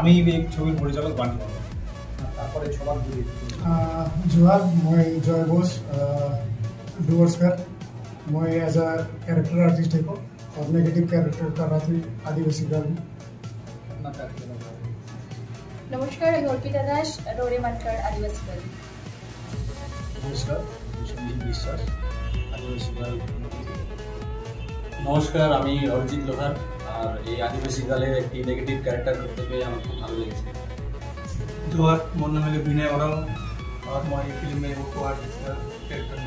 আমি এই ছবির পরিচালক বান্ধি তারপরে সবার দিয়ে জোহার মই জয় বোস ডুয়ার্সকার মই এজ আ ক্যারেক্টার আর্টিস্ট থাকো অফ নেগেটিভ ক্যারেক্টার তার আছে আদিবাসী গান। নমস্কার আমি অর্পিতা দাস রোরে মানকার আদিবাসী গান। নমস্কার নমস্কার আমি অরিজিৎ লোহার আর এই আদিবাসী গালের একটি নেগেটিভ ক্যারেক্টার করতে পেয়ে আমার খুব ভালো লেগেছে जोहार मोर नाम है विनय ओराव और मैं फिल्म में वो आर्टिस्ट का कैरेक्टर